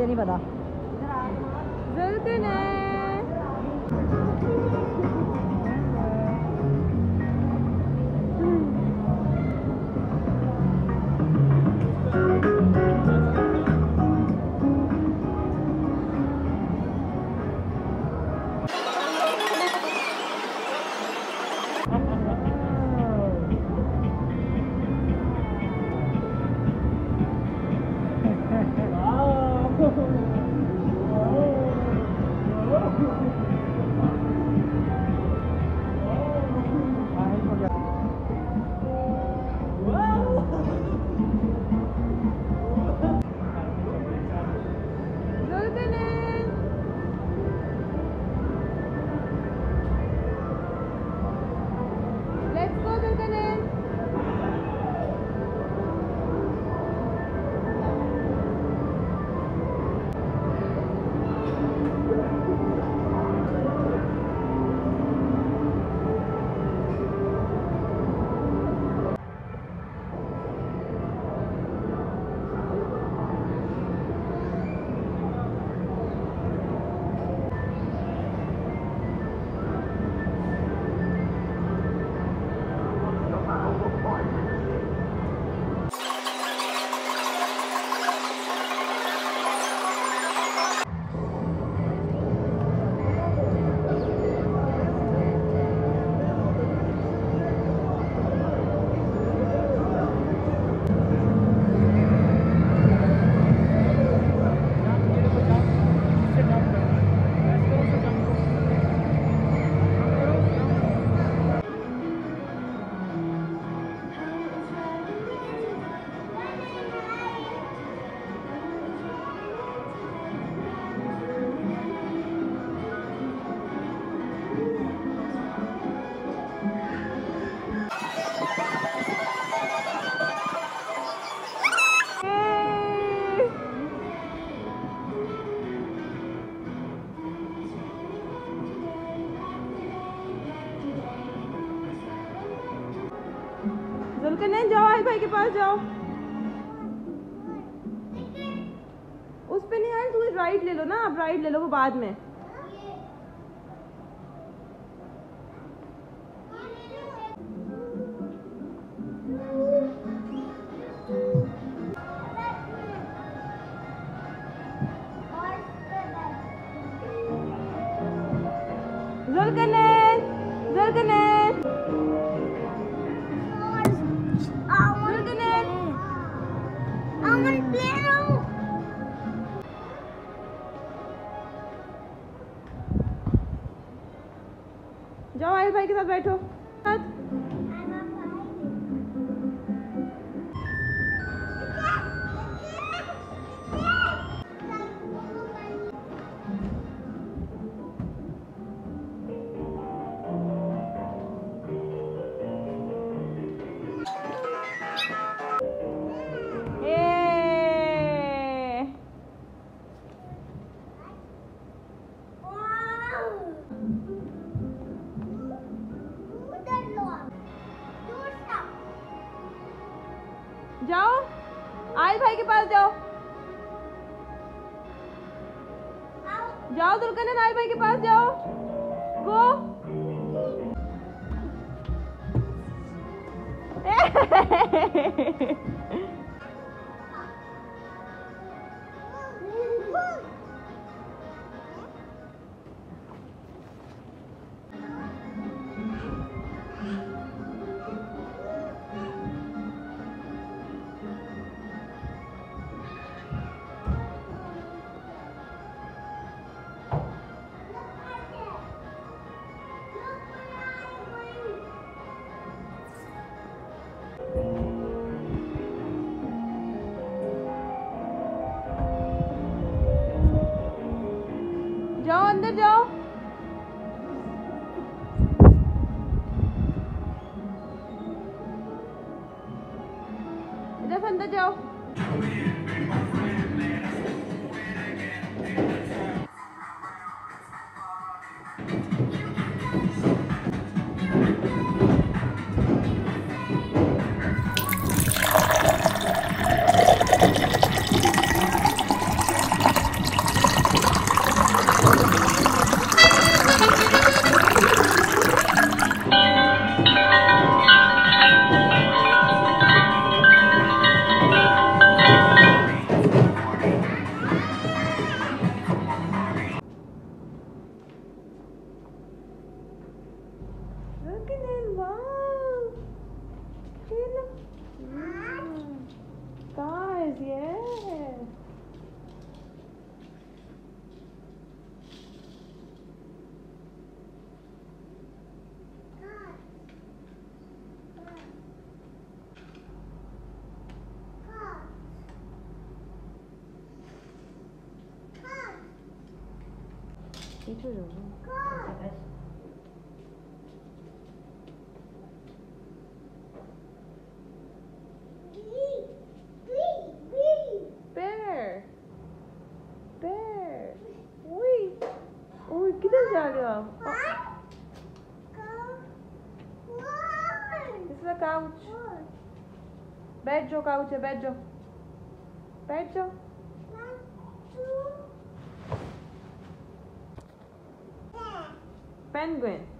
मुझे नहीं पता। जुलकनैन जाओ आयल भाई के पास जाओ। उस पे नहीं आयल तू राइट ले लो ना, आप राइट ले लो वो बाद में। जुलकनैन जुलकनैन जाओ आयुष भाई के साथ बैठो। साथ जाओ। आयल भाई के पास जाओ। जाओ दुर्गन आयल भाई के पास जाओ। गो। जाओ इधर से अंदर जाओ 机智人物。Bear. Bear. Uy. Oh, oh. This is a couch. Bedjo, couch Bedjo. Bedjo. Penguin.